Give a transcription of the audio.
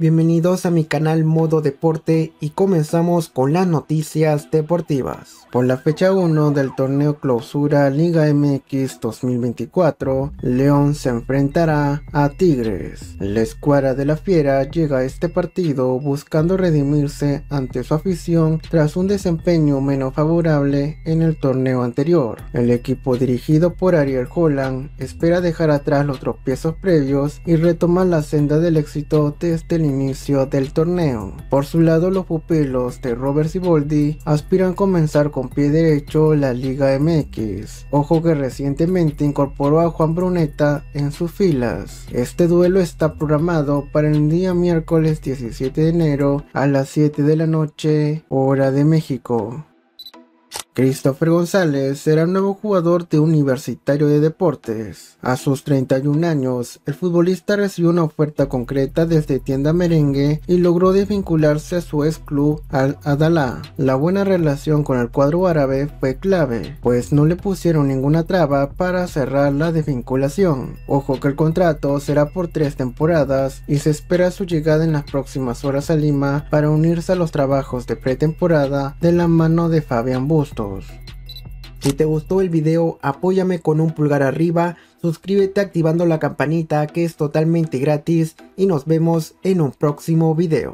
bienvenidos a mi canal Modo Deporte y comenzamos con las noticias deportivas. Por la fecha 1 del torneo clausura Liga MX 2024, León se enfrentará a Tigres. La escuadra de la Fiera llega a este partido buscando redimirse ante su afición tras un desempeño menos favorable en el torneo anterior. El equipo dirigido por Ariel Holland espera dejar atrás los tropiezos previos y retomar la senda del éxito desde el inicio del torneo. Por su lado, los pupilos de Robert Siboldi aspiran a comenzar con pie derecho la Liga MX. Ojo que recientemente incorporó a Juan Bruneta en sus filas. Este duelo está programado para el día miércoles 17 de enero a las 7 de la noche, hora de México. Christopher González será nuevo jugador de Universitario de Deportes. A sus 31 años, el futbolista recibió una oferta concreta desde Tienda Merengue y logró desvincularse a su ex club Al Adalá. La buena relación con el cuadro árabe fue clave, pues no le pusieron ninguna traba para cerrar la desvinculación. Ojo que el contrato será por tres temporadas y se espera su llegada en las próximas horas a Lima para unirse a los trabajos de pretemporada de la mano de Fabián Busto. Si te gustó el video, apóyame con un pulgar arriba, suscríbete activando la campanita que es totalmente gratis y nos vemos en un próximo video.